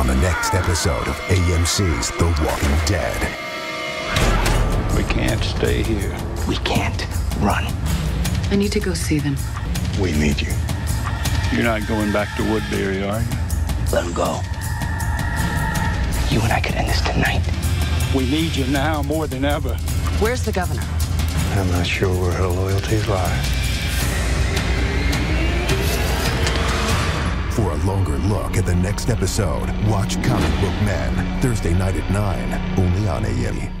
on the next episode of AMC's The Walking Dead. We can't stay here. We can't run. I need to go see them. We need you. You're not going back to Woodbury, are you? Let them go. You and I could end this tonight. We need you now more than ever. Where's the governor? I'm not sure where her loyalties lie. Longer look at the next episode, watch Comic Book Men Thursday night at 9, only on AM.